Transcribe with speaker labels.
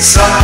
Speaker 1: inside.